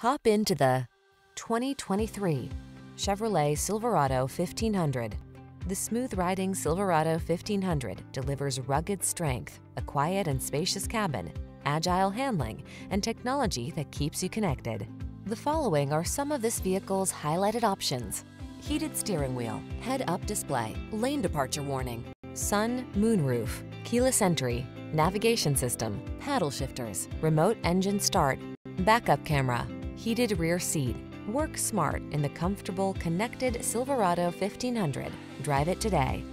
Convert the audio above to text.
Hop into the 2023 Chevrolet Silverado 1500. The smooth-riding Silverado 1500 delivers rugged strength, a quiet and spacious cabin, agile handling, and technology that keeps you connected. The following are some of this vehicle's highlighted options. Heated steering wheel, head-up display, lane departure warning, sun, moonroof, keyless entry, navigation system, paddle shifters, remote engine start, backup camera, heated rear seat. Work smart in the comfortable, connected Silverado 1500. Drive it today.